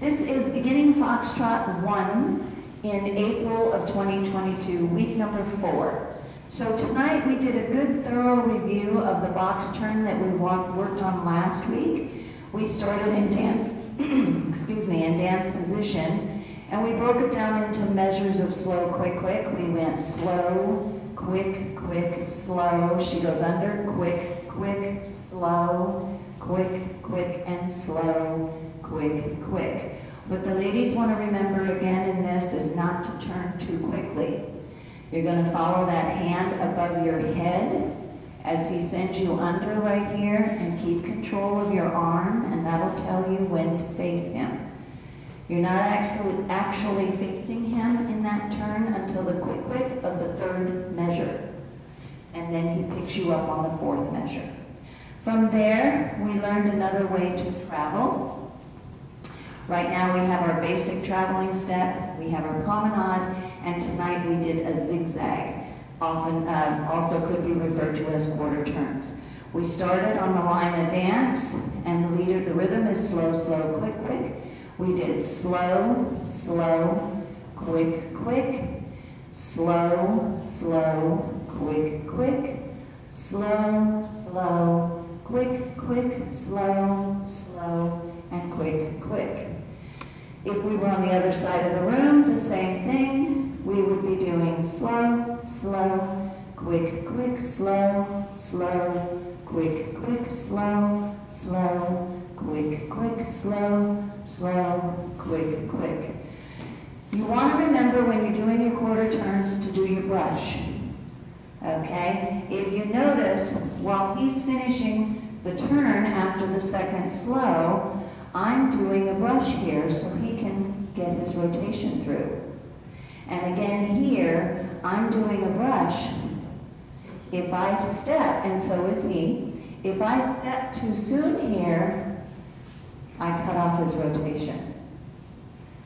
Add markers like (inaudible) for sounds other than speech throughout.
This is beginning Foxtrot 1 in April of 2022, week number four. So tonight we did a good thorough review of the box turn that we worked on last week. We started in dance, (clears throat) excuse me, in dance position, and we broke it down into measures of slow, quick, quick. We went slow, quick, quick, slow. She goes under, quick, quick, slow, quick, quick, and slow, quick, quick. What the ladies want to remember again in this is not to turn too quickly. You're going to follow that hand above your head as he sends you under right here and keep control of your arm and that'll tell you when to face him. You're not actually, actually facing him in that turn until the quick quick of the third measure. And then he picks you up on the fourth measure. From there, we learned another way to travel. Right now we have our basic traveling step, we have our promenade, and tonight we did a zigzag often uh, also could be referred to as quarter turns. We started on the line of dance, and the leader, the rhythm is slow, slow, quick, quick. We did slow, slow, quick, quick, slow, slow, quick, quick, slow, slow, quick, quick, slow, slow, and quick, quick. If we were on the other side of the room, the same thing we would be doing slow, slow, quick, quick, slow, slow, quick, quick, slow, slow, quick, quick, slow, slow, quick, quick. You want to remember when you're doing your quarter turns to do your brush. Okay? If you notice, while he's finishing the turn after the second slow, I'm doing a brush here so he can get his rotation through. And again here, I'm doing a brush. If I step, and so is he, if I step too soon here, I cut off his rotation.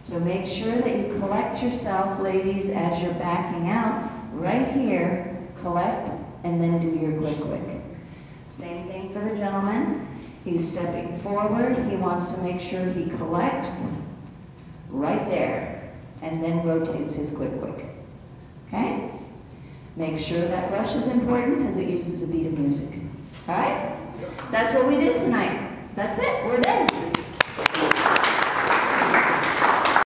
So make sure that you collect yourself, ladies, as you're backing out. Right here, collect, and then do your quick quick. Same thing for the gentleman. He's stepping forward. He wants to make sure he collects right there and then rotates his quick quick. Okay? Make sure that brush is important because it uses a beat of music. All right? That's what we did tonight. That's it. We're done.